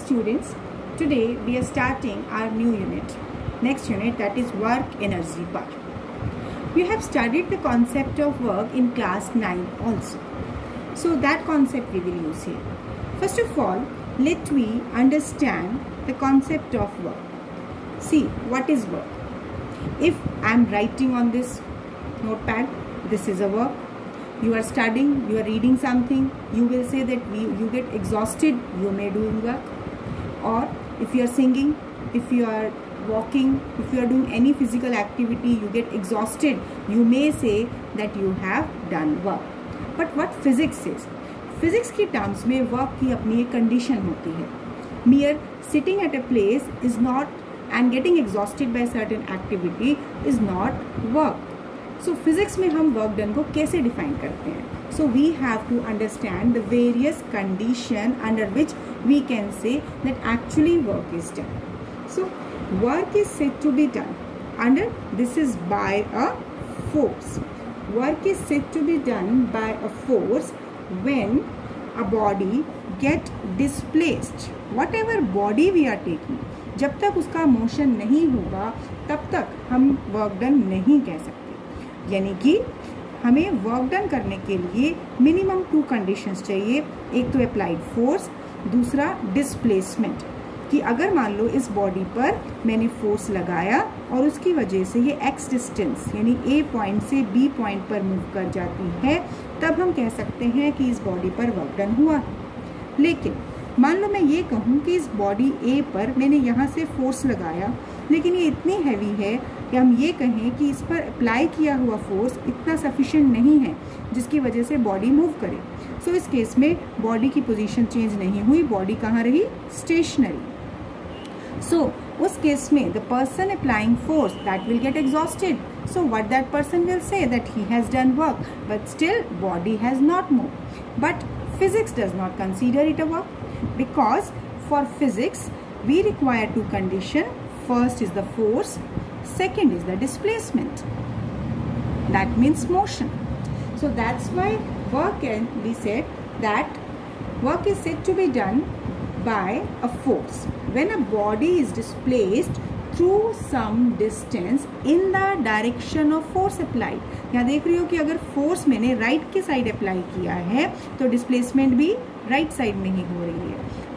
students, today we are starting our new unit. Next unit that is work energy part. We have studied the concept of work in class 9 also. So that concept we will use here. First of all, let we understand the concept of work. See, what is work? If I am writing on this notepad, this is a work. You are studying, you are reading something, you will say that we, you get exhausted, you may do work. Or if you are singing, if you are walking, if you are doing any physical activity, you get exhausted, you may say that you have done work. But what physics says? Physics की terms में work की अपनी एक condition होती है mere sitting at a place is not and getting exhausted by certain activity is not work so physics में हम work done को कैसे डिफाइन करते हैं so we have to understand the various condition under which we can say that actually work is done so work is said to be done under this is by a force work is said to be done by a force when a body get displaced whatever body we are taking जब तक उसका motion नहीं होगा तब तक हम work done नहीं कह सकते यानी कि हमें वर्क डन करने के लिए मिनिमम टू कंडीशंस चाहिए। एक तो अप्लाइड फोर्स दूसरा डिस्प्लेसमेंट कि अगर मान लो इस बॉडी पर मैंने फोर्स लगाया और उसकी वजह से ये एक्स डिस्टेंस यानी ए पॉइंट से बी पॉइंट पर मूव कर जाती है, तब हम कह सकते हैं कि इस बॉडी पर वर्क डन हुआ। लेकिन मान लो मैं ये कहूँ कि इस बॉडी ए पर मैंने यहाँ से फोर्स लगाया, लेकिन ये इतनी हैवी है या हम ये कहें कि इस पर अप्लाई किया हुआ फोर्स इतना सफिशेंट नहीं है जिसकी वजह से बॉडी मूव करे। सो so, इस केस में बॉडी की पोजीशन चेंज नहीं हुई बॉडी कहाँ रही? स्टेशनरी सो so, उस केस में the person applying force that will get exhausted so what that person will say that he has done work but still body has not move but physics does not consider it a work because for physics we require two condition first is the force second is the displacement that means motion so that's why work can be said that work is said to be done by a force. When a body is displaced through some distance in the direction of force applied. देख रही हो कि अगर force मैंने right right side apply किया है तो displacement भी राइट right साइड में ही हो रही है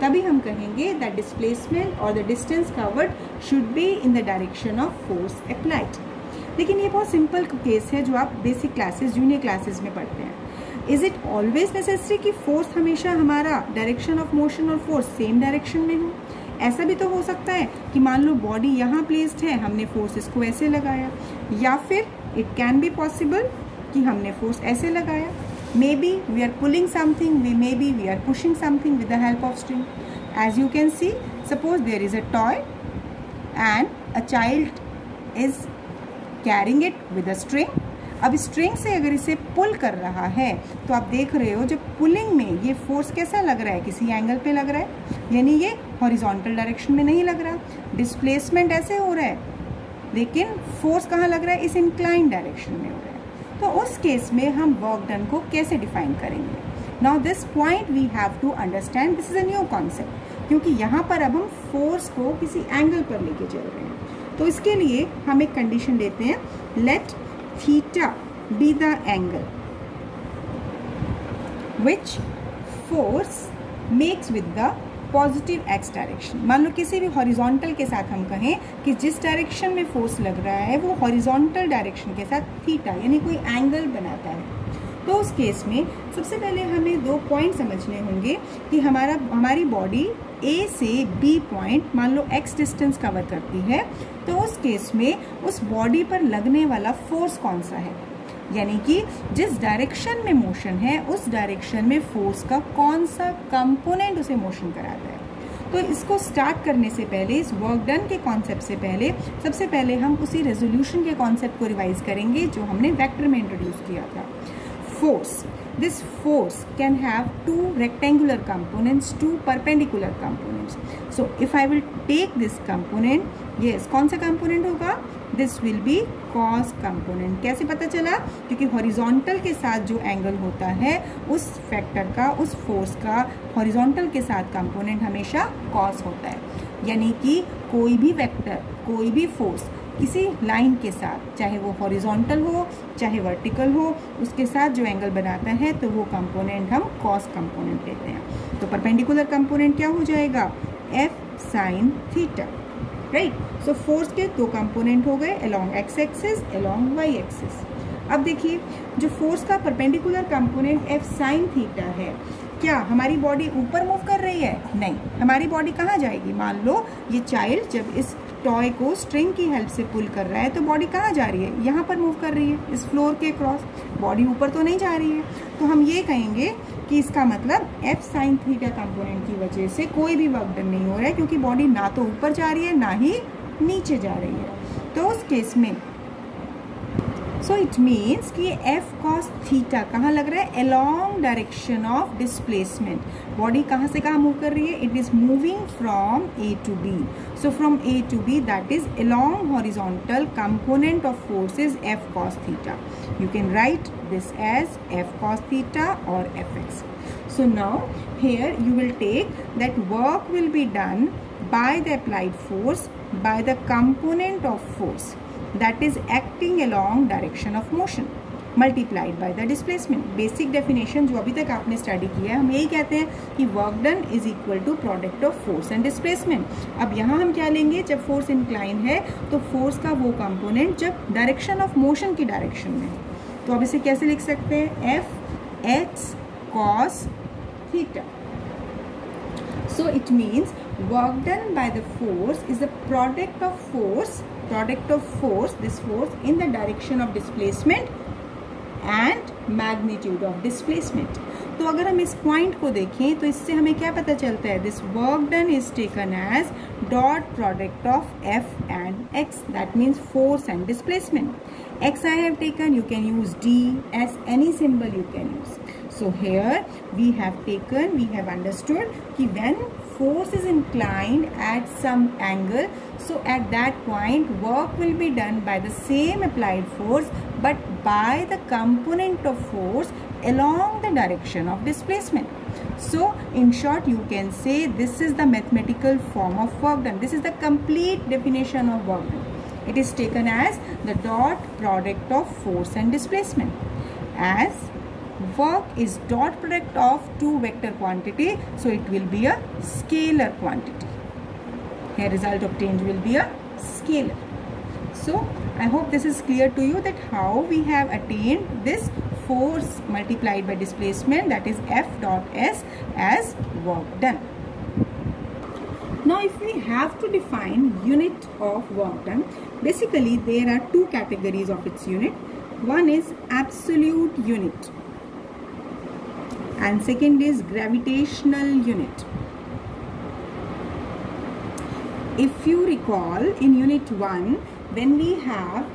तभी हम कहेंगे द डिस्प्लेसमेंट और the distance covered should be in the direction of force applied लेकिन ये बहुत सिंपल केस है जो आप बेसिक क्लासेस जूनियर क्लासेस में पढ़ते हैं। इज़ इट ऑलवेज नेसेसरी कि फोर्स हमेशा हमारा डायरेक्शन ऑफ़ मोशन और फोर्स सेम डायरेक्शन में हो? ऐसा भी तो हो सकता है कि मान लो बॉडी यहाँ प्लेस्ड है, हमने फोर्स इसको ऐसे लगाया। या फिर इट कैन बी पॉसिबल कि हमने फोर्स ऐसे लगाया। May be we are pulling something we may be we are pushing something with the help of string as you can see suppose there is a toy and a child is carrying it with a string अब string से अगर इसे pull कर रहा है तो आप देख रहे हो जब पुलिंग में ये फोर्स कैसा लग रहा है? किसी एंगल पे लग रहा है? यानी ये हॉरिजॉन्टल डायरेक्शन में नहीं लग रहा। डिस्प्लेसमेंट ऐसे हो रहा है। लेकिन फोर्स कहाँ लग रहा है? इस इंक्लाइन डायरेक्शन में हो रहा है। तो उस केस में हम वर्क डन को कैसे डिफाइन करेंगे? Now this point we have to understand this is a new concept क्योंकि यहाँ पर अब हम फोर्स को किसी एंगल पर लेके चल रहे हैं। तो इसके लिए हम एक कंडीशन लेते हैं let theta be the angle, which force makes with the positive X direction मान लो किसी भी हॉरिजॉन्टल के साथ हम कहें कि जिस डायरेक्शन में फोर्स लग रहा है, वो हॉरिजॉन्टल डायरेक्शन के साथ थीटा यानी कोई एंगल बनाता है। तो उस केस में सबसे पहले हमें दो पॉइंट समझने होंगे कि हमारा, हमारी बॉडी ए से बी पॉइंट मान लो एक्स डिस्टेंस कवर करती है तो उस केस में उस बॉडी पर लगने वाला फोर्स कौन सा है? यानी कि जिस डायरेक्शन में मोशन है उस डायरेक्शन में फोर्स का कौन सा कंपोनेंट उसे मोशन कराता है तो इसको स्टार्ट करने से पहले इस वर्क डन के कॉन्सेप्ट से पहले सबसे पहले हम उसी रेजोल्यूशन के कॉन्सेप्ट को रिवाइज करेंगे जो हमने वेक्टर में इंट्रोड्यूस किया था force this force can have two rectangular components, two perpendicular components. So if I will take this component, yes, कौन सा component होगा? This will be cos component. कैसे पता चला? क्योंकि horizontal के साथ जो एंगल होता है, उस फैक्टर का, उस फोर्स का horizontal के साथ component हमेशा cos होता है यानी कि कोई भी वेक्टर कोई भी फोर्स किसी लाइन के साथ, चाहे वो हॉरिजॉन्टल हो, चाहे वर्टिकल हो, उसके साथ जो एंगल बनाता है तो वो कंपोनेंट हम कॉस कंपोनेंट लेते हैं तो परपेंडिकुलर कंपोनेंट क्या हो जाएगा F sine theta right so so, force के दो कंपोनेंट हो गए along X axis along Y axis अब देखिए जो फोर्स का perpendicular component F sine theta है क्या हमारी बॉडी ऊपर मूव कर रही है? नहीं. हमारी बॉडी कहाँ जाएगी? मान लो ये चाइल्ड जब इस टॉय को स्ट्रिंग की हेल्प से पुल कर रहा है तो बॉडी कहाँ जा रही है? यहाँ पर मूव कर रही है इस फ्लोर के क्रॉस बॉडी ऊपर तो नहीं जा रही है. तो हम ये कहेंगे कि इसका मतलब एफ़ साइन थीटा कंपोनेंट की वजह से कोई भी वर्क डन नहीं हो रहा है क्योंकि बॉडी ना तो ऊपर जा रही है ना ही नीचे जा रही है। तो उस केस में सो इट मीन्स कि एफ़ कॉस थीटा कहाँ लग रहा है? Along direction of displacement body कहाँ से कहाँ मूव कर रही है? It is moving from A to B so from A to B that is along horizontal component of force is F cos theta you can write this as f cos और F X so now, here you will take that work will be done by the applied force by the component of force that is acting along direction of motion multiplied by the displacement basic definition जो अभी तक आपने study किया है, हम यही कहते हैं कि work done is equal to product of force and displacement अब यहाँ हम क्या लेंगे? जब फोर्स इंक्लाइन है तो फोर्स का वो कंपोनेंट जब डायरेक्शन ऑफ़ मोशन की डायरेक्शन में है। तो अब इसे कैसे लिख सकते हैं? F X cos theta so it means work done by the force is a product of force, product of force, this force in the direction of displacement and magnitude of displacement. तो अगर हम इस point को देखें तो इससे हमें क्या पता चलता है? This work done is taken as dot product of F and X that means force and displacement X I have taken you can use D S any symbol you can use so here we have taken we have understood कि when force is inclined at some angle, so at that point work will be done by the same applied force but by the component of force along the direction of displacement. So in short you can say this is the mathematical form of work done. This is the complete definition of work done. It is taken as the dot product of force and displacement as work is dot product of two vector quantity so it will be a scalar quantity. Here result obtained will be a scalar. So i hope this is clear to you that how we have attained this force multiplied by displacement that is f dot s as work done. Now if we have to define unit of work done basically there are two categories of its unit. One is absolute unit and second is gravitational unit. If you recall in unit 1 when we have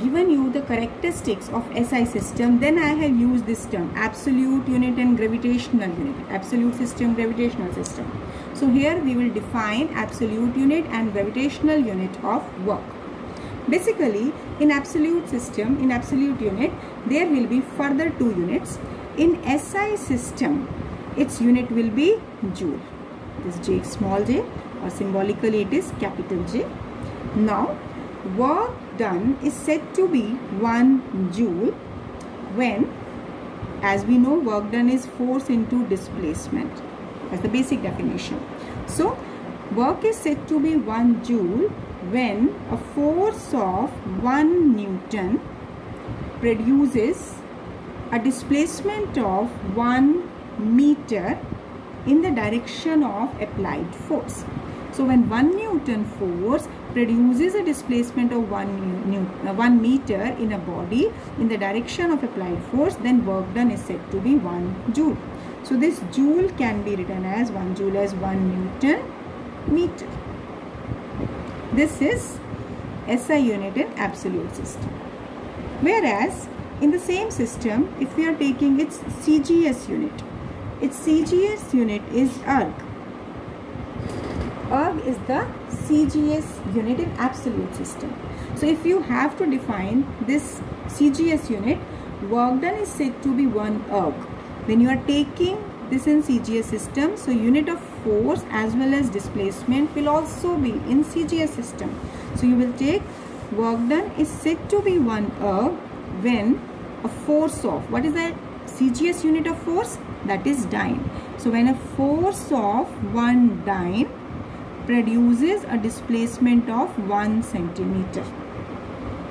given you the characteristics of SI system then I have used this term absolute unit and gravitational unit. Absolute system gravitational system. So here we will define absolute unit and gravitational unit of work. Basically in absolute system in absolute unit there will be further two units in SI system, its unit will be joule. This J small j or symbolically it is capital J. Now, work done is said to be 1 joule when as we know work done is force into displacement That's the basic definition. So, work is said to be 1 joule when a force of 1 Newton produces a displacement of 1 meter in the direction of applied force. So when 1 Newton force produces a displacement of 1, Newton, uh, 1 meter in a body in the direction of applied force then work done is said to be 1 joule. So this joule can be written as 1 joule as 1 Newton meter. This is SI unit in absolute system. Whereas in the same system, if we are taking its CGS unit, its CGS unit is erg. Erg is the CGS unit in absolute system. So if you have to define this CGS unit, work done is said to be 1 erg. When you are taking this in CGS system, so unit of force as well as displacement will also be in CGS system. So you will take work done is said to be 1 erg when a force of, what is the CGS unit of force? That is dyne. So when a force of 1 dyne produces a displacement of 1 centimeter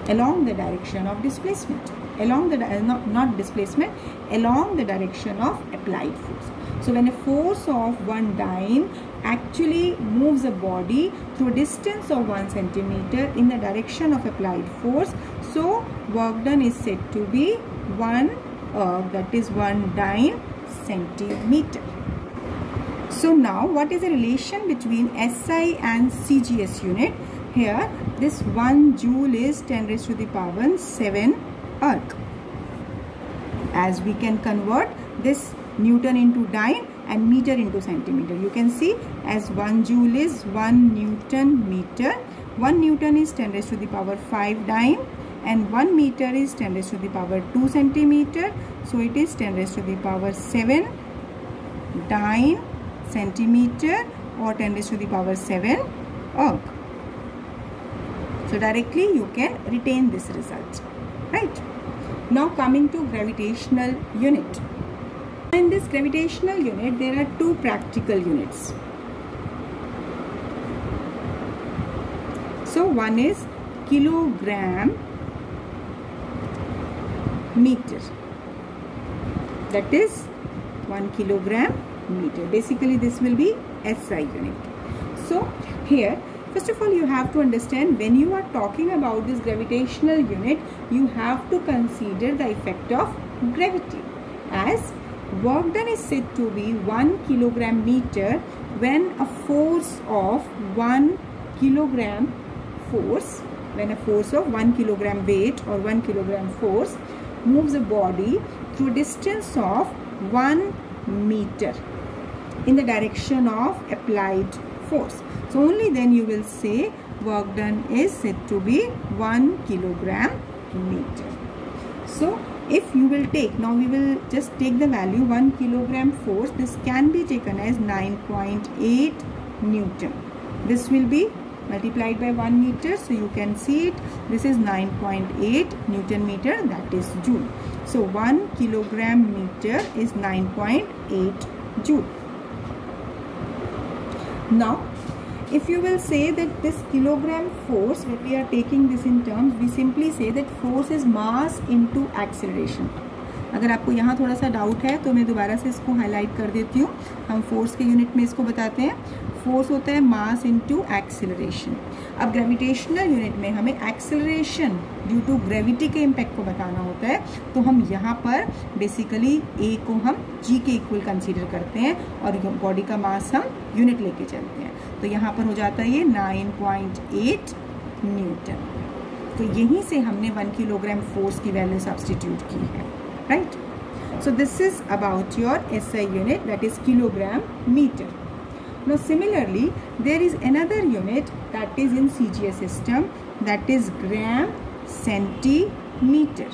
along the direction of displacement along the uh, not, not displacement along the direction of applied force so when a force of one dyne actually moves a body through a distance of 1 centimeter in the direction of applied force so work done is said to be 1 uh, that is 1 dyne centimeter so now what is the relation between SI and CGS unit here this 1 joule is 10 raised to the power 7 erg. As we can convert this Newton into dyne and meter into centimeter. You can see as 1 joule is 1 Newton meter. 1 Newton is 10 raised to the power 5 dyne and 1 meter is 10 raised to the power 2 centimeter. So it is 10 raised to the power 7 dyne centimeter or 10 raised to the power 7 erg. So directly you can retain this result right now coming to gravitational unit in this gravitational unit there are two practical units so one is kilogram meter. That is 1 kilogram meter. Basically this will be SI unit. So here First of all, you have to understand when you are talking about this gravitational unit, you have to consider the effect of gravity. As work done is said to be 1 kilogram meter when a force of 1 kilogram force when a force of 1 kilogram weight or 1 kilogram force moves a body through a distance of 1 meter in the direction of applied force. So only then you will say work done is said to be 1 kilogram meter. So if you will take, now we will just take the value 1 kilogram force. This can be taken as 9.8 Newton. This will be multiplied by 1 meter. So you can see it. This is 9.8 Newton meter that is Joule. So 1 kilogram meter is 9.8 Joule. Now, if you will say that this kilogram force, when we are taking this in terms, we simply say that force is mass into acceleration. अगर आपको यहाँ थोड़ा सा doubt है तो मैं दोबारा से इसको हाईलाइट कर देती हूँ। हम फोर्स के यूनिट में इसको बताते हैं। फोर्स होता है मास इनटू एक्सेलरेशन अब ग्रेविटेशनल यूनिट में हमें एक्सेलरेशन ड्यू टू ग्रेविटी के इम्पैक्ट को बताना होता है तो हम यहाँ पर बेसिकली ए को हम जी के इक्वल कंसीडर करते हैं और बॉडी का मास हम यूनिट लेके चलते हैं। तो यहाँ पर हो जाता है ये 9.8 न्यूटन तो यहीं से हमने वन किलोग्राम फोर्स की वैल्यू सब्सटीट्यूट की है। right? So this is about your SI unit that is kilogram meter. Now similarly there is another unit that is in CGS system that is gram centimeter.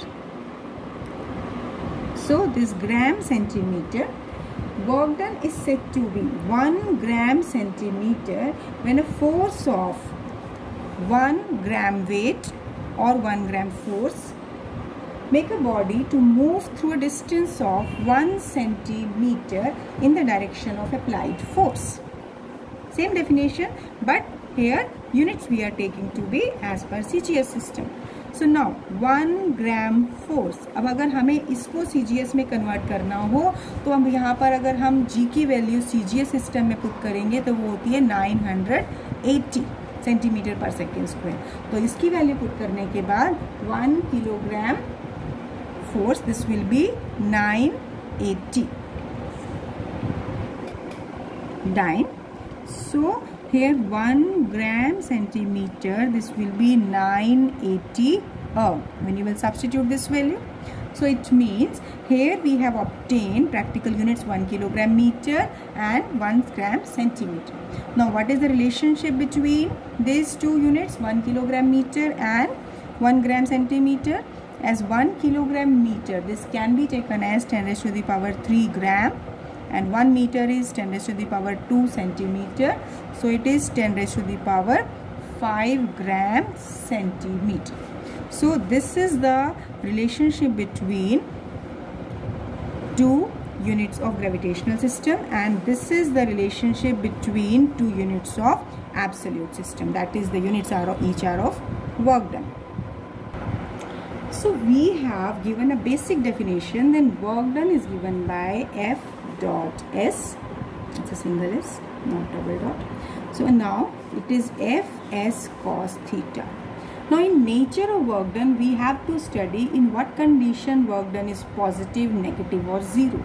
So this gram centimeter work done is said to be 1 gram centimeter when a force of 1 gram weight or 1 gram force make a body to move through a distance of 1 centimeter in the direction of applied force. Same definition but here units we are taking to be as per CGS system. So now 1 gram force. अब अगर हमें इसको CGS में convert करना हो तो हम यहाँ पर अगर हम G की value CGS system में put करेंगे तो वो होती है 980 सेंटीमीटर पर सेकेंड स्क्वायर तो इसकी वैल्यू पुट करने के बाद one kilogram force this will be 980 dyne so here 1 gram centimeter this will be 980 oh when you will substitute this value So it means here we have obtained practical units 1 kilogram meter and 1 gram centimeter. Now what is the relationship between these two units 1 kilogram meter and 1 gram centimeter? As 1 kilogram meter this can be taken as 10 raised to the power 3 gram and 1 meter is 10 raised to the power 2 centimeter. So it is 10 raised to the power 5 gram centimeter. So this is the relationship between two units of gravitational system and this is the relationship between two units of absolute system that is the units are of each are of work done. So we have given a basic definition then work done is given by F dot S it's a single S not double dot. So now it is F S cos theta now in nature of work done, we have to study in what condition work done is positive, negative or zero.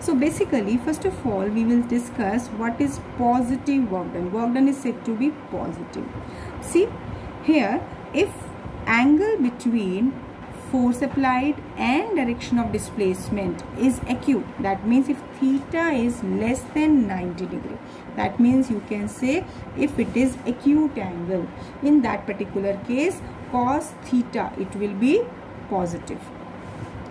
So basically, first of all, we will discuss what is positive work done. Work done is said to be positive. See, here, if angle between force applied and direction of displacement is acute, that means if theta is less than 90 degree, that means you can say if it is acute angle in that particular case cos theta it will be positive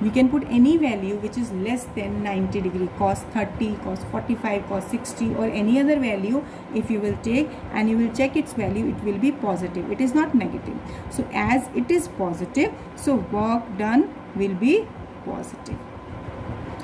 we can put any value which is less than 90 degree cos 30 cos 45 cos 60 or any other value if you will take and you will check its value it will be positive. It is not negative. So as it is positive so work done will be positive.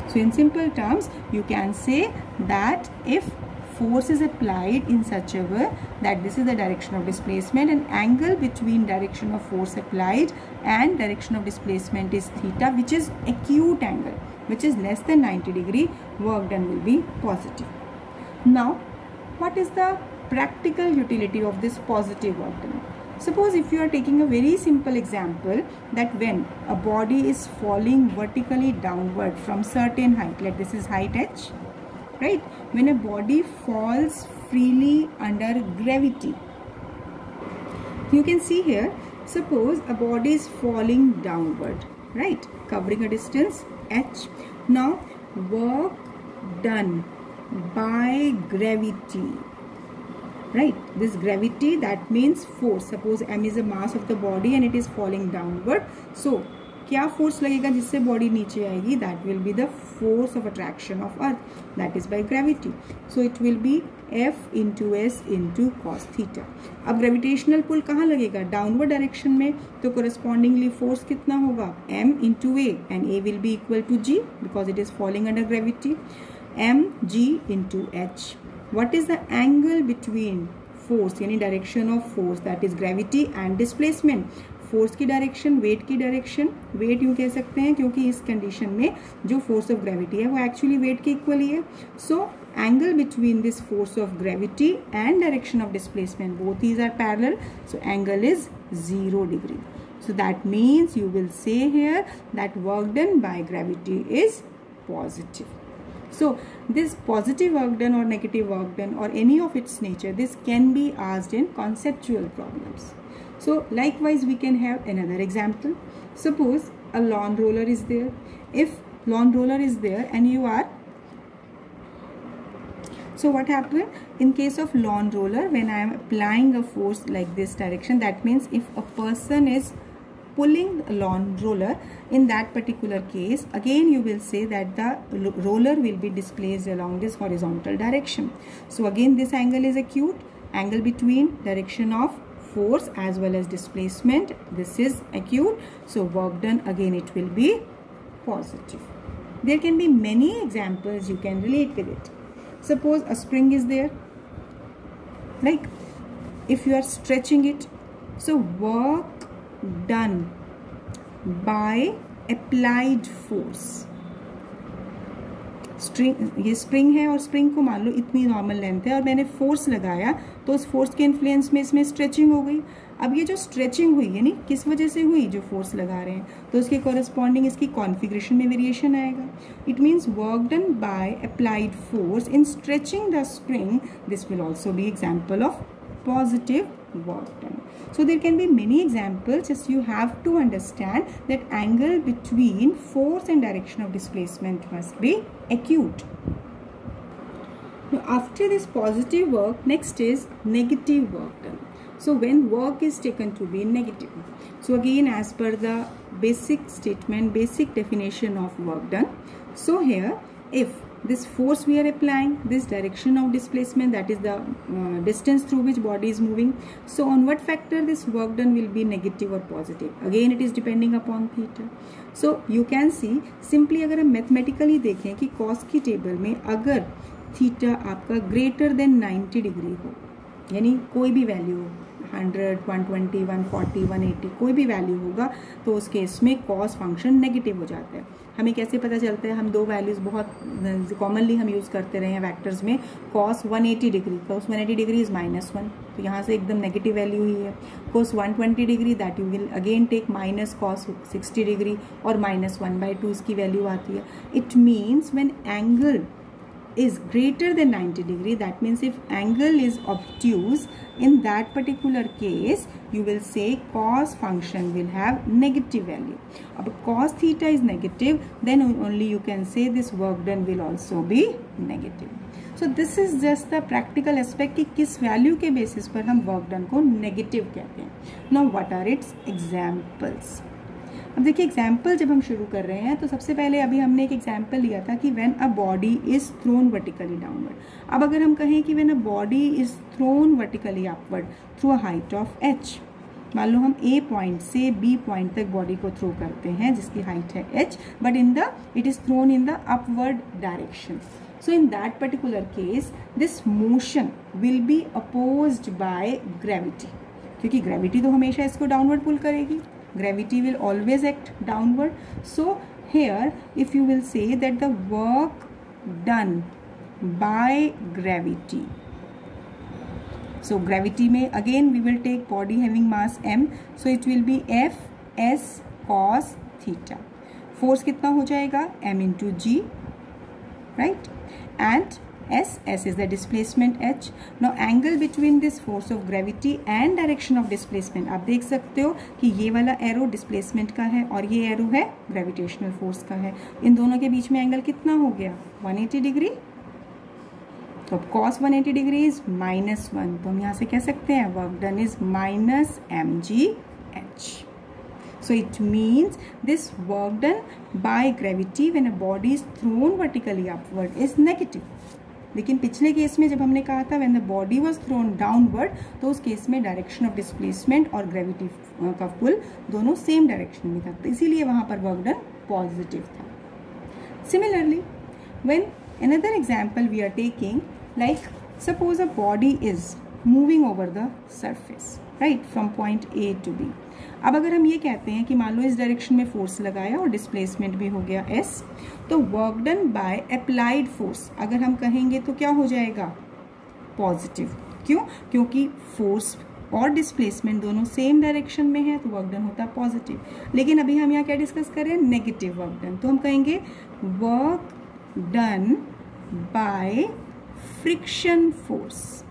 So in simple terms you can say that if force is applied in such a way that this is the direction of displacement and angle between direction of force applied and direction of displacement is theta which is acute angle which is less than 90 degree work done will be positive. Now what is the practical utility of this positive work done? Suppose if you are taking a very simple example that when a body is falling vertically downward from certain height like this is height h right when a body falls freely under gravity. You can see here suppose a body is falling downward right? Covering a distance h. Now work done by gravity right? This gravity that means force. Suppose m is the mass of the body and it is falling downward. So क्या force लगेगा जिससे body नीचे आएगी? That will be the force of attraction of earth that is by gravity so it will be F into S into cos theta अब gravitational pull कहाँ लगेगा? Downward direction में। तो कोरस्पॉन्डिंगली फोर्स कितना होगा? M into A and A will be equal to G because it is following under gravity M G into H what is the angle between force यानी direction of force that is gravity and displacement force की direction weight की direction weight यूँ कह सकते हैं क्योंकि इस condition में जो फोर्स ऑफ़ ग्रेविटी है वो एक्चुअली वेट के इक्वल ही है। So angle between this force of gravity and direction of displacement both is are parallel so angle is zero degree so that means you will say here that work done by gravity is positive so, this positive work done or negative work done or any of its nature, this can be asked in conceptual problems. So likewise we can have another example. Suppose a lawn roller is there. If lawn roller is there and you are so what happened in case of lawn roller when I am applying a force like this direction that means if a person is pulling the lawn roller in that particular case again you will say that the roller will be displaced along this horizontal direction so again this angle is acute angle between direction of force as well as displacement this is acute so work done again it will be positive there can be many examples you can relate with it suppose a spring is there like if you are stretching it so work done by applied force string ये spring है और spring को मान लो इतनी normal length है और मैंने फोर्स लगाया तो उस फोर्स के इन्फ्लुएंस में इसमें स्ट्रेचिंग हो गई। अब ये जो स्ट्रेचिंग हुई, यानी किस वजह से हुई जो फोर्स लगा रहे हैं तो उसके कॉरेस्पॉन्डिंग इसकी कॉन्फ़िगरेशन में वेरिएशन आएगा। It means work done by applied force in stretching the spring this will also be example of positive work done So, there can be many examples, just you have to understand that angle between force and direction of displacement must be acute. Now after this positive work next is negative work done. So when work is taken to be negative. So again as per the basic statement basic definition of work done. So here if this force we are applying this direction of displacement that is the uh, distance through which body is moving so on what factor this work done will be negative or positive again it is depending upon theta so you can see simply अगर हम mathematically देखें कि cos की table में अगर theta आपका greater than 90 degree हो। यानी कोई भी वैल्यू हो hundred one twenty one forty one eighty कोई भी वैल्यू होगा तो उस केस में कॉस फ़ंक्शन नेगेटिव हो जाता है। हमें कैसे पता चलता है? हम दो वैल्यूज़ बहुत कॉमनली हम यूज़ करते रहे हैं वैक्टर्स में cos 180 degree cos 180 degree is minus one तो यहाँ से एकदम नेगेटिव वैल्यू ही। है cos 120 degree that you will again take minus cos 60 degree और माइनस वन बाई टू इसकी वैल्यू आती है। It means when angle is greater than 90 degree that means if angle is obtuse in that particular case you will say cos function will have negative value अब cos theta is negative then only you can say this work done will also be negative so this is just the practical aspect कि किस value के basis पर हम work done को negative कहते हैं now what are its examples अब देखिए एग्ज़ाम्पल जब हम शुरू कर रहे हैं तो सबसे पहले अभी हमने एक एग्ज़ाम्पल लिया था कि when a body is thrown vertically downward अब अगर हम कहें कि when a body is thrown vertically upward through a height of H मान लो हम ए पॉइंट से बी पॉइंट तक बॉडी को थ्रो करते हैं, जिसकी हाइट है H but in the it is thrown in the upward direction so in that particular case this motion will be opposed by gravity क्योंकि ग्रेविटी तो हमेशा इसको डाउनवर्ड पुल करेगी। Gravity will always act downward so here if you will say that the work done by gravity so gravity may again we will take body having mass m so it will be f s cos theta force kitna ho jayega m into g right and S. S is the displacement H. Now angle between this force of gravity and direction of displacement आप देख सकते हो कि ये वाला arrow displacement का है और ये एरो है ग्रेविटेशनल फोर्स का है इन दोनों के बीच में एंगल कितना हो गया 180 डिग्री तो cos 180 degree is minus one तो हम यहाँ से कह सकते हैं work done is minus M G H So it means this work done by gravity when a body is thrown vertically upward is negative. लेकिन पिछले केस में जब हमने कहा था when the body was thrown downward तो उस case में डायरेक्शन ऑफ़ डिस्प्लेसमेंट और ग्रेविटी का पुल दोनों सेम डायरेक्शन में था। तो इसीलिए वहाँ पर वर्क डन पॉजिटिव था। Similarly when another example we are taking, like suppose a body is moving over the surface, right, from point A to B. अब अगर हम ये कहते हैं कि मान लो इस डायरेक्शन में फोर्स लगाया और डिस्प्लेसमेंट भी हो गया एस तो work done by applied force अगर हम कहेंगे तो क्या हो जाएगा? पॉजिटिव क्यों? क्योंकि फोर्स और डिस्प्लेसमेंट दोनों सेम डायरेक्शन में है तो वर्क डन होता है पॉजिटिव लेकिन अभी हम यहाँ क्या डिस्कस करें नेगेटिव वर्क डन तो हम कहेंगे work done by friction force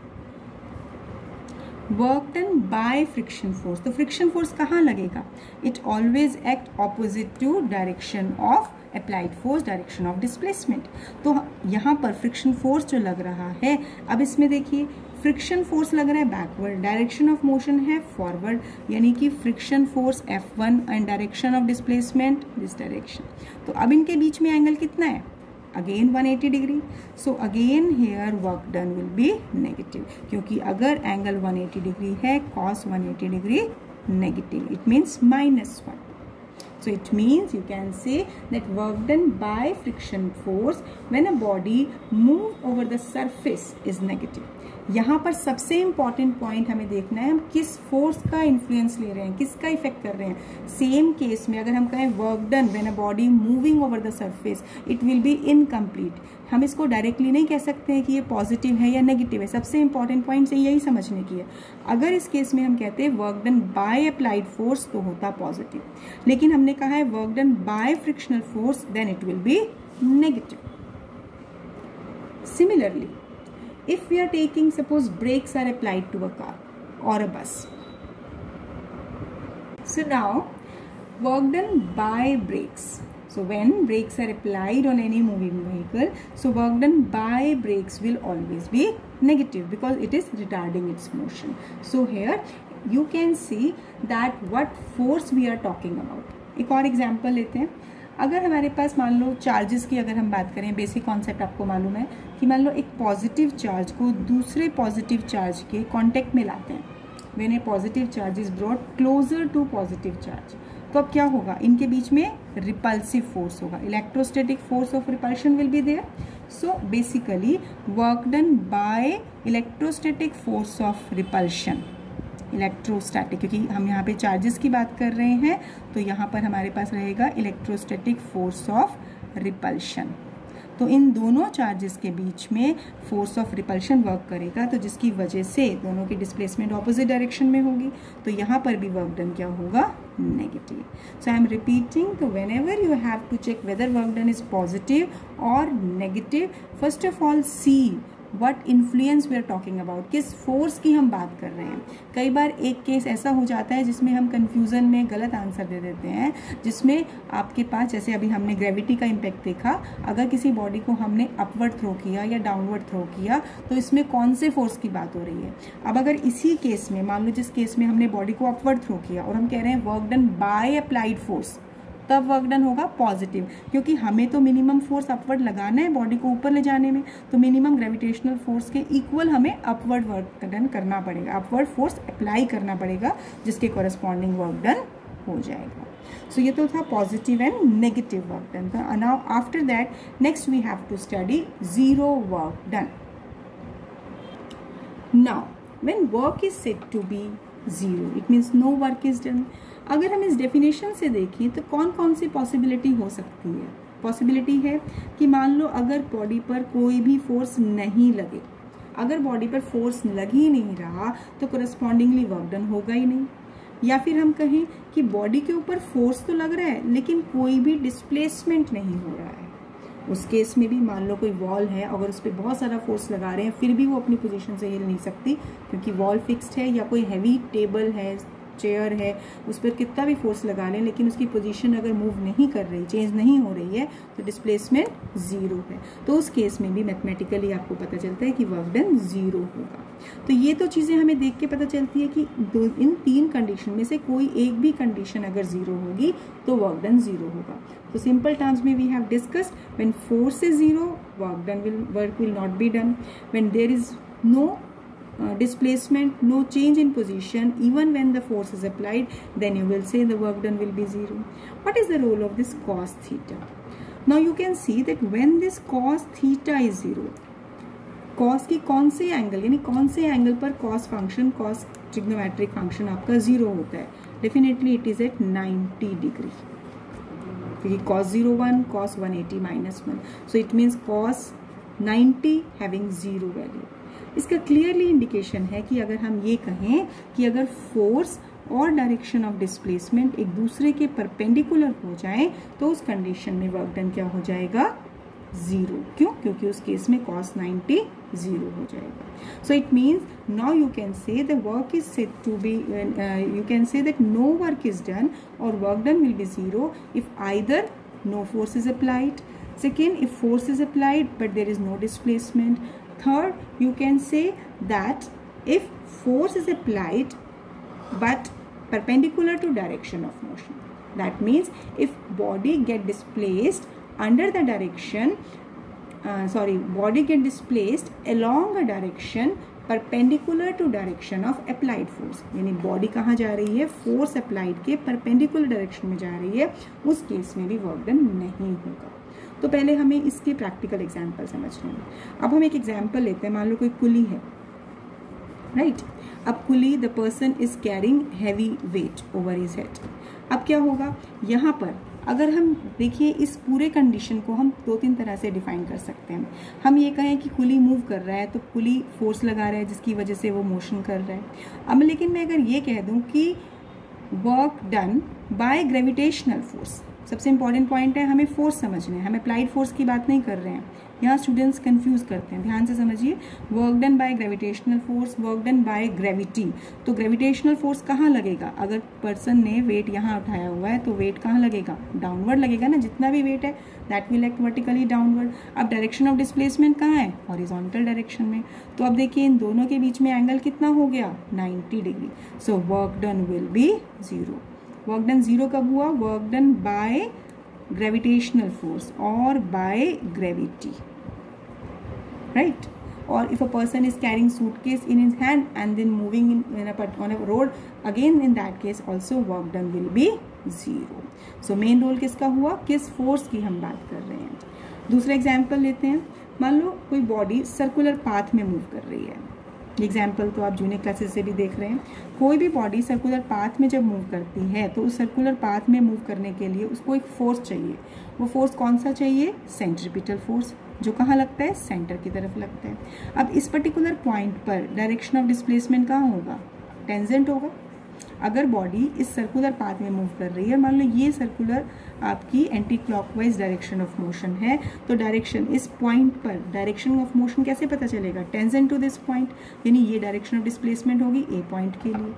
work done by friction force तो फ्रिक्शन फोर्स कहाँ लगेगा? It always act opposite to direction of applied force direction of displacement तो यहाँ पर फ्रिक्शन फोर्स जो लग रहा है, अब इसमें देखिए फ्रिक्शन फोर्स लग रहा है बैकवर्ड डायरेक्शन ऑफ़ मोशन है फॉरवर्ड यानी कि friction force F one and direction of displacement this direction तो अब इनके बीच में एंगल कितना है? Again 180 degree so again here work done will be negative क्योंकि अगर एंगल 180 डिग्री है cos 180 degree negative it means minus one So it means you can say that work done by friction force when a body move over the surface is negative. यहाँ पर सबसे important point हमें देखना है, हम किस force का influence ले रहे हैं, किसका इफ़ेक्ट कर रहे हैं। सेम केस में अगर हम कहें work done when a body moving over the surface it will be incomplete हम इसको डायरेक्टली नहीं कह सकते हैं कि ये पॉजिटिव है या नेगेटिव है। सबसे इंपॉर्टेंट पॉइंट से यही समझने की है। अगर इस केस में हम कहते हैं work done by applied force तो होता पॉजिटिव लेकिन हमने हमने कहा है work done by frictional force then it will be negative similarly if we are taking suppose brakes are applied to a car और a bus so now work done by brakes so when brakes are applied on any moving vehicle so work done by brakes will always be negative because it is retarding its motion so here you can see that what force we are talking about. एक और example लेते हैं। अगर हमारे पास मान लो charges की अगर हम बात करें बेसिक कॉन्सेप्ट आपको मालूम है कि मान लो एक पॉजिटिव चार्ज को दूसरे पॉजिटिव चार्ज के कांटेक्ट में लाते हैं। A positive charge is brought closer to positive charge तो अब क्या होगा? इनके बीच में रिपल्सिव फोर्स होगा। Electrostatic force of repulsion will be there so basically work done by electrostatic force of repulsion electrostatic क्योंकि हम यहाँ पे चार्जेस की बात कर रहे हैं तो यहाँ पर हमारे पास रहेगा इलेक्ट्रोस्टैटिक फोर्स ऑफ़ रिपल्शन तो इन दोनों चार्जेस के बीच में फोर्स ऑफ़ रिपल्शन वर्क करेगा तो जिसकी वजह से दोनों की डिस्प्लेसमेंट ऑपोजिट डायरेक्शन में होगी तो यहाँ पर भी वर्क डन क्या होगा? Negative so I am repeating तो whenever you have to check whether work done is positive और negative first of all see what influence we are talking about किस फोर्स की हम बात कर रहे हैं। कई बार एक केस ऐसा हो जाता है जिसमें हम कन्फ्यूज़न में गलत आंसर दे देते हैं, जिसमें आपके पास, जैसे अभी हमने ग्रेविटी का इम्पैक्ट देखा, अगर किसी बॉडी को हमने अपवर्ड थ्रो किया या डाउनवर्ड थ्रो किया तो इसमें कौन से फोर्स की बात हो रही है? अब अगर इसी केस में, मान लो जिस केस में हमने बॉडी को अपवर्ड थ्रो किया और हम कह रहे हैं work done by applied force तब वर्क डन होगा पॉजिटिव क्योंकि हमें तो मिनिमम फोर्स अपवर्ड लगाना है बॉडी को ऊपर ले जाने में तो मिनिमम ग्रेविटेशनल फोर्स के इक्वल हमें अपवर्ड वर्क डन करना पड़ेगा अपवर्ड फोर्स अप्लाई करना पड़ेगा जिसके कॉरेस्पॉन्डिंग वर्क डन हो जाएगा। सो so, ये तो था positive and negative work done था। Now after that next we have to study zero work done now when work is said to be zero it means no work is done अगर हम इस definition से देखें तो कौन कौन सी possibility हो सकती है? पॉसिबिलिटी है कि मान लो अगर बॉडी पर कोई भी फोर्स नहीं लगे। अगर बॉडी पर फोर्स लग ही नहीं रहा तो करस्पॉन्डिंगली वर्कडन होगा ही नहीं। या फिर हम कहें कि बॉडी के ऊपर फोर्स तो लग रहा है, लेकिन कोई भी डिस्प्लेसमेंट नहीं हो रहा है। उस केस में भी मान लो कोई वॉल है, अगर उस पर बहुत सारा फोर्स लगा रहे हैं, फिर भी वो अपनी पोजीशन से हिल नहीं सकती, क्योंकि वॉल फिक्स्ड है या कोई हैवी टेबल है। चेयर है, उस पर कितना भी फोर्स लगा लें, लेकिन उसकी पोजीशन अगर मूव नहीं कर रही चेंज नहीं हो रही है तो डिस्प्लेसमेंट ज़ीरो है। तो उस केस में भी मैथमेटिकली आपको पता चलता है कि वर्क डन ज़ीरो होगा। तो ये तो चीज़ें हमें देख के पता चलती है कि इन तीन कंडीशन में से कोई एक भी कंडीशन अगर ज़ीरो होगी तो वर्क डन ज़ीरो होगा। तो सिंपल टर्म्स में we have discussed when force is zero work done will work will not be done when there is no uh, displacement no change in position even when the force is applied then you will say the work done will be zero what is the role of this cos theta now you can see that when this cos theta is zero cos की कौन से angle यानी कौन से angle पर cos function cos trigonometric function आपका zero होता है definitely it is at 90 degree क्योंकि cos zero one cos 180 minus one so it means cos 90 having zero value इसका क्लियरली इंडिकेशन है कि अगर हम ये कहें कि अगर फोर्स और डायरेक्शन ऑफ़ डिस्प्लेसमेंट एक दूसरे के परपेंडिकुलर हो जाए तो उस कंडीशन में वर्क डन क्या हो जाएगा? ज़ीरो क्यों? क्योंकि उस केस में कॉस 90 ज़ीरो हो जाएगा. So it means now you can say the work is set to be you can say that no work is done और work done will be zero if either no force is applied second, if force is applied but there is no displacement third you can say that if force is applied but perpendicular to direction of motion that means if body get displaced under the direction uh, sorry body get displaced along a direction perpendicular to direction of applied force यानी body कहाँ जा रही है force applied के perpendicular direction में जा रही है उस केस में भी वर्क डन नहीं होगा तो पहले हमें इसके प्रैक्टिकल एग्ज़ाम्पल समझने हैं। अब हम एक एग्ज़ाम्पल लेते हैं। मान लो कोई कुली है राइट right? अब coolie the person is carrying heavy weight over is head अब क्या होगा? यहाँ पर अगर हम देखिए इस पूरे कंडीशन को हम दो तीन तरह से डिफाइन कर सकते हैं। हम ये कहें कि कुली मूव कर रहा है तो कुली फोर्स लगा रहा है, जिसकी वजह से वो मोशन कर रहा है। अब लेकिन मैं अगर ये कह दूँ कि work done by gravitational force सबसे इंपॉर्टेंट पॉइंट है, हमें फोर्स समझना है। हम अप्लाइड फोर्स की बात नहीं कर रहे हैं। यहाँ स्टूडेंट्स कंफ्यूज करते हैं। ध्यान से समझिए। Work done by gravitational force work done by gravity तो ग्रेविटेशनल फोर्स कहाँ लगेगा? अगर पर्सन ने वेट यहाँ उठाया हुआ है तो वेट कहाँ लगेगा? डाउनवर्ड लगेगा ना, जितना भी वेट है। That will act vertically downward अब डायरेक्शन ऑफ़ डिस्प्लेसमेंट कहाँ है? हॉरिजॉन्टल डायरेक्शन में। तो अब देखिए, इन दोनों के बीच में एंगल कितना हो गया? 90 degree so work done will be zero work done zero कब हुआ? Work done by gravitational force और बाय ग्रेविटी राइट और if a person is carrying suitcase in is hand and then moving in on a road again in that case also work done will be zero so main role किसका हुआ? किस force की हम बात कर रहे हैं? दूसरा एग्ज़ाम्पल लेते हैं। मान लो, कोई बॉडी सर्कुलर पाथ में मूव कर रही है। एग्ज़ाम्पल तो आप जूनियर क्लासेस से भी देख रहे हैं। कोई भी बॉडी सर्कुलर पाथ में जब मूव करती है तो उस सर्कुलर पाथ में मूव करने के लिए उसको एक फोर्स चाहिए। वो फोर्स कौन सा चाहिए? सेंट्रिपिटल फोर्स जो कहाँ लगता है? सेंटर की तरफ़ लगता है। अब इस पर्टिकुलर पॉइंट पर डायरेक्शन ऑफ़ डिस्प्लेसमेंट कहाँ होगा? टेंजेंट होगा। अगर बॉडी इस सर्कुलर पाथ में मूव कर रही है, मान लो ये सर्कुलर आपकी anti clockwise direction of motion है तो डायरेक्शन इस पॉइंट पर डायरेक्शन ऑफ़ मोशन कैसे पता चलेगा? टेंजेंट टू दिस पॉइंट यानी ये डायरेक्शन ऑफ़ डिस्प्लेसमेंट होगी ए पॉइंट के लिए।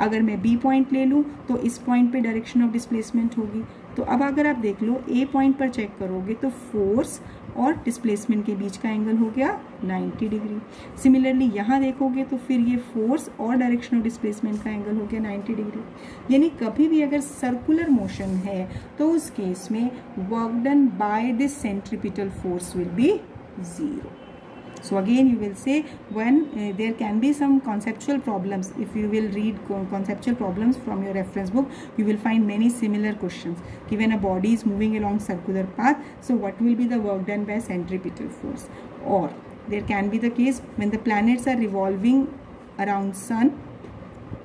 अगर मैं बी पॉइंट ले लूँ तो इस पॉइंट पे डायरेक्शन ऑफ़ डिस्प्लेसमेंट होगी। तो अब अगर आप देख लो ए पॉइंट पर चेक करोगे तो फोर्स और डिस्प्लेसमेंट के बीच का एंगल हो गया 90 डिग्री सिमिलरली यहाँ देखोगे तो फिर ये फोर्स और डायरेक्शन ऑफ़ डिस्प्लेसमेंट का एंगल हो गया 90 डिग्री यानी कभी भी अगर सर्कुलर मोशन है तो उस केस में work done by this centripetal force will be zero so again you will say when uh, there can be some conceptual problems. If you will read conceptual problems from your reference book you will find many similar questions. Given a body is moving along circular path so what will be the work done by centripetal force? Or there can be the case when the planets are revolving around sun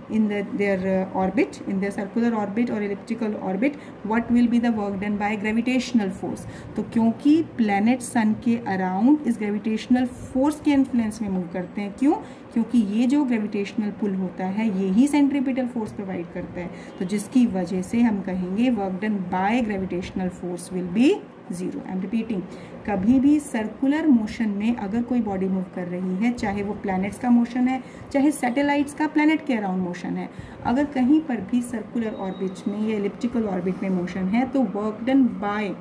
in the, their uh, orbit, in their circular orbit or elliptical orbit, what will be the work done by gravitational force? तो क्योंकि planet sun के around इस gravitational force के influence में move करते हैं क्यों क्योंकि ये जो ग्रेविटेशनल पुल होता है ये ही सेंट्रीपिटल फोर्स प्रोवाइड करता है तो जिसकी वजह से हम कहेंगे done by gravitational force will be zero I am repeating कभी भी सर्कुलर मोशन में अगर कोई बॉडी मूव कर रही है, चाहे वो प्लैनेट्स का मोशन है, चाहे सैटेलाइट्स का प्लैनेट के अराउंड मोशन है, अगर कहीं पर भी सर्कुलर ऑर्बिट में या इलिप्टिकल ऑर्बिट में मोशन है तो work done by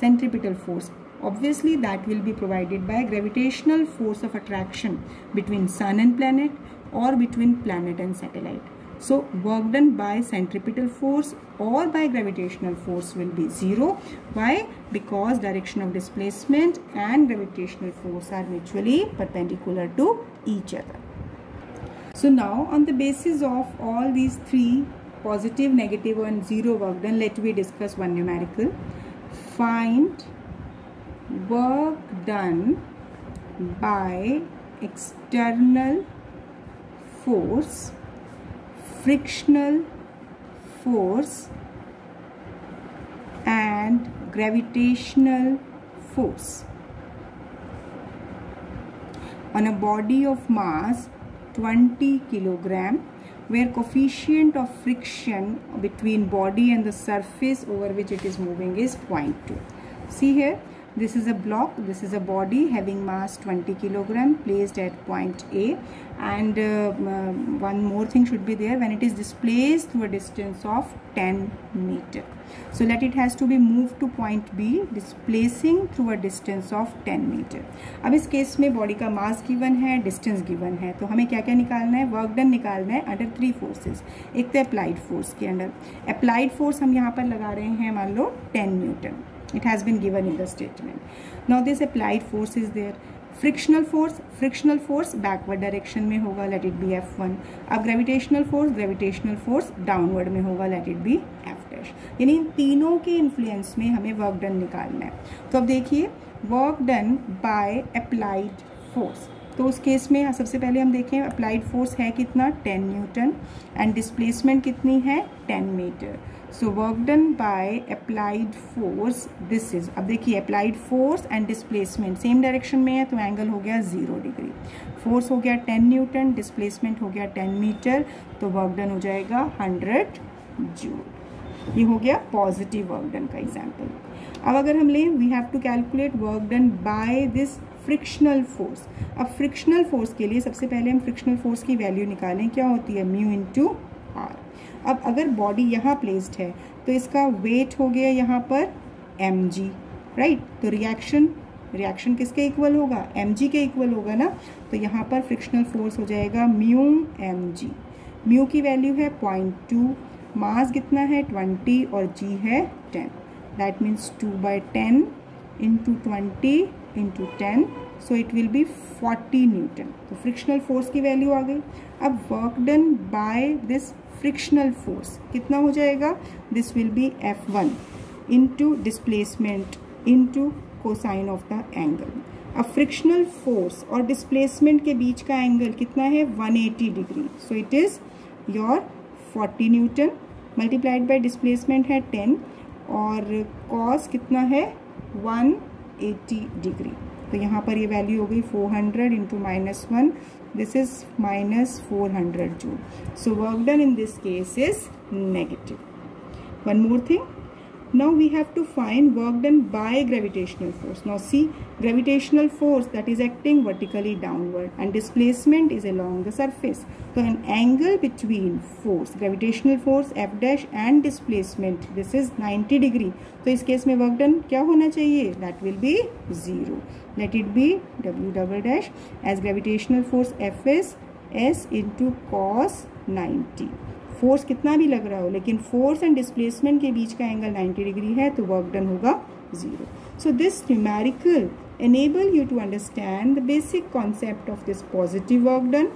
centripetal force obviously, that will be provided by gravitational force of attraction between sun and planet or between planet and satellite. So work done by centripetal force or by gravitational force will be zero. Why? Because direction of displacement and gravitational force are mutually perpendicular to each other. So now on the basis of all these three positive, negative and zero work done, let me discuss one numerical. Find work done by external force frictional force and gravitational force. On a body of mass 20 kilogram where coefficient of friction between body and the surface over which it is moving is 0.2 see here this is a block this is a body having mass 20 kilogram placed at point a and uh, uh, one more thing should be there when it is displaced through a distance of 10 meter so let it has to be moved to point b displacing through a distance of 10 meter अब इस case में body का mass given है distance given है तो हमें क्या क्या निकालना है वर्क डन निकालना है अंडर थ्री फोर्सेस एक तो अप्लाइड फोर्स के अंडर अप्लाइड फोर्स हम यहाँ पर लगा रहे हैं मान लो 10 newton it has been given in the statement. Now, this applied force is there. Frictional force frictional force backward direction में होगा let it be F one अब gravitational force gravitational force downward में होगा let it be F dash यानी इन तीनों के influence में हमें वर्क डन निकालना है। तो अब देखिए work done by applied force तो उस केस में सबसे पहले हम देखें अप्लाइड फोर्स है कितना? 10 न्यूटन एंड डिस्प्लेसमेंट कितनी है? 10 metre so work done by applied force this is अब देखिए applied force and displacement same direction में है तो एंगल हो गया ज़ीरो डिग्री फोर्स हो गया टेन न्यूटन डिस्प्लेसमेंट हो गया टेन मीटर तो वर्क डन हो जाएगा हंड्रेड जूल ये हो गया पॉजिटिव वर्क डन का एग्ज़ाम्पल अब अगर हम लें we have to calculate work done by this frictional force अब फ्रिक्शनल फोर्स के लिए सबसे पहले हम फ्रिक्शनल फोर्स की वैल्यू निकालें, क्या होती है? म्यू इंटू अब अगर बॉडी यहाँ प्लेस्ड है तो इसका वेट हो गया यहाँ पर एम जी राइट तो रिएक्शन रिएक्शन किसके इक्वल होगा? एम जी के इक्वल होगा ना? तो यहाँ पर फ्रिक्शनल फोर्स हो जाएगा म्यू एम जी म्यू की वैल्यू है पॉइंट टू मास कितना है? ट्वेंटी और जी है ten that means two by ten into twenty into ten so it will be forty newton तो फ्रिक्शनल फोर्स की वैल्यू आ गई. अब work done by this frictional force कितना हो जाएगा? This will be F one into displacement into cosine of the angle अब frictional force और डिस्प्लेसमेंट के बीच का एंगल कितना है? 180 degree so it is your 40 newton multiplied by displacement है 10 और कॉस कितना है? 180 डिग्री तो यहाँ पर ये वैल्यू हो गई 400 hundred into minus one this is minus four hundred joule so work done in this case is negative one more thing now we have to find work done by gravitational force now see gravitational force that is acting vertically downward and displacement is along the surface so an angle between force gravitational force f dash and displacement this is 90 degree so इस case में work done क्या होना चाहिए that will be zero let it be w double dash as gravitational force f is s into cos 90 Force कितना भी लग रहा हो, लेकिन फोर्स एंड डिस्प्लेसमेंट के बीच का एंगल 90 डिग्री है तो वर्क डन होगा zero so this numerical enable you to understand the basic concept of this positive work done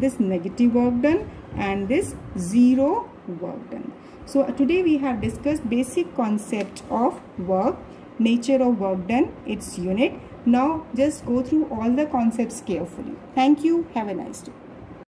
this negative work done and this zero work done so today we have discuss basic concept of work nature of work done its unit now just go through all the concept carefully thank you have a nice day